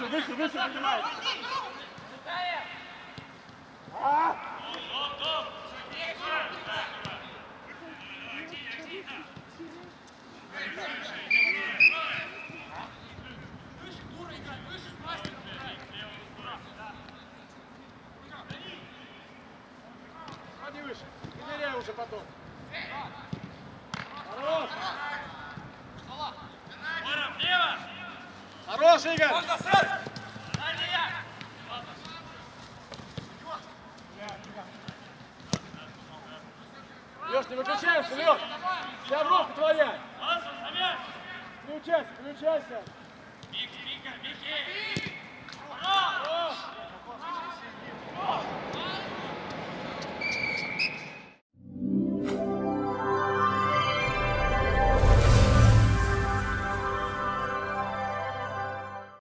Выше, выше, выше поднимай. А! Ходи выше. Не ныряй уже потом. Игорь! Леш, не выключаемся, Леш! Вся бровка твоя! Включайся, включайся! Хорош!